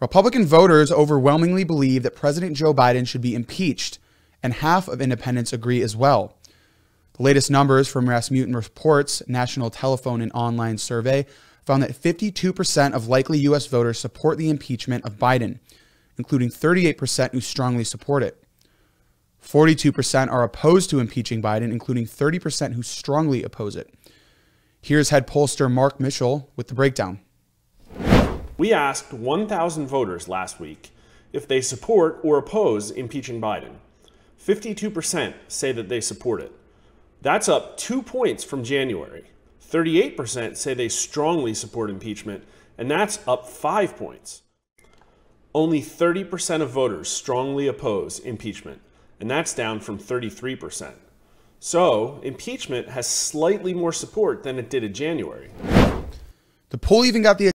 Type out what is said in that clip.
Republican voters overwhelmingly believe that President Joe Biden should be impeached, and half of independents agree as well. The latest numbers from Rasmussen Reports National Telephone and Online Survey found that 52% of likely U.S. voters support the impeachment of Biden, including 38% who strongly support it. 42% are opposed to impeaching Biden, including 30% who strongly oppose it. Here's head pollster Mark Mitchell with the breakdown. We asked 1,000 voters last week if they support or oppose impeaching Biden. 52% say that they support it. That's up two points from January. 38% say they strongly support impeachment, and that's up five points. Only 30% of voters strongly oppose impeachment, and that's down from 33%. So, impeachment has slightly more support than it did in January. The poll even got the